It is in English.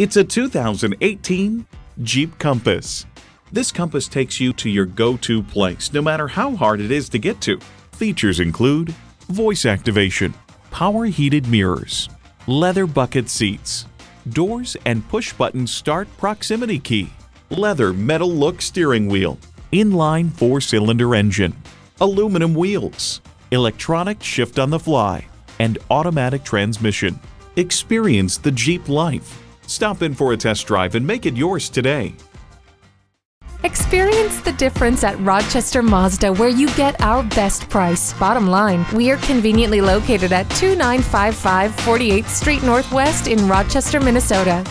It's a 2018 Jeep Compass. This Compass takes you to your go-to place, no matter how hard it is to get to. Features include voice activation, power heated mirrors, leather bucket seats, doors and push-button start proximity key, leather metal look steering wheel, inline four-cylinder engine, aluminum wheels, electronic shift on the fly, and automatic transmission. Experience the Jeep life. Stop in for a test drive and make it yours today. Experience the difference at Rochester Mazda, where you get our best price. Bottom line, we are conveniently located at 2955 48th Street Northwest in Rochester, Minnesota.